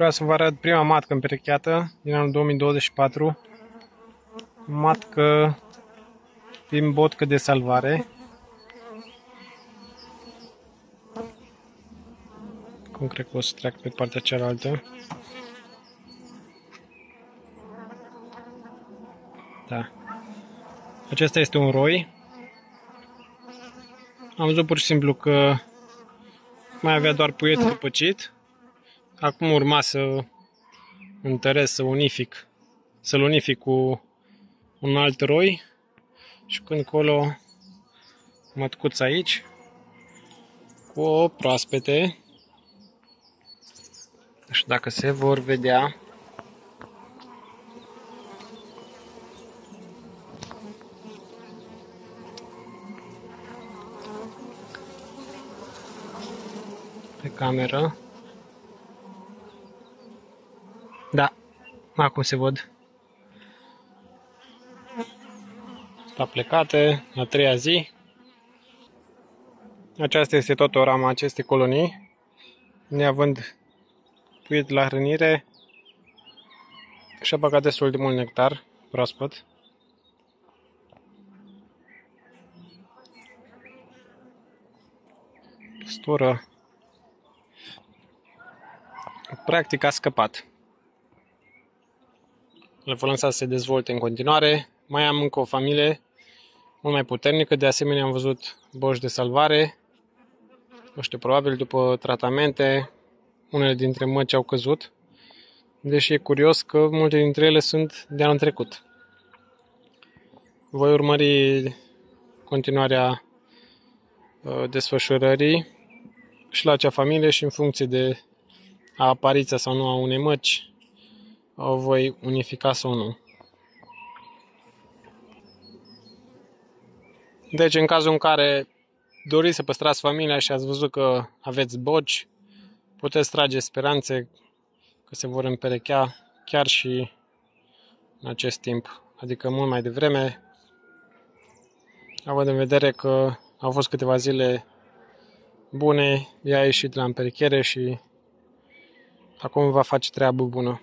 Vreau să vă arăt prima matcă împerecheată din anul 2024. Matcă din botcă de salvare. Cum cred că o să treacă pe partea cealaltă. Da. Acesta este un roi. Am văzut pur și simplu că mai avea doar puietul păcit. Acum urma să întăresc, să unific, să-l unific cu un alt roi și când colo mătcuț aici cu o proaspete. Nu știu dacă se vor vedea. pe cameră. Da, acum se văd. La plecate, la treia zi. Aceasta este tot o rama acestei colonii. Neavând puit la hrănire, și-a băgat destul de mult nectar proaspăt. Pastură practic a scăpat. Le vom lăsa să se dezvolte în continuare. Mai am încă o familie mult mai puternică, de asemenea am văzut boși de salvare. Nu știu, probabil după tratamente, unele dintre măci au căzut, deși e curios că multe dintre ele sunt de anul trecut. Voi urmări continuarea uh, desfășurării și la acea familie și în funcție de a apariția sau nu a unei măci, o voi unifica sau nu. Deci, în cazul în care doriți să păstrați familia și ați văzut că aveți boci, puteți trage speranțe că se vor împerechea chiar și în acest timp, adică mult mai devreme, având în vedere că au fost câteva zile bune, ea a ieșit la împerechere și acum va face treabă bună.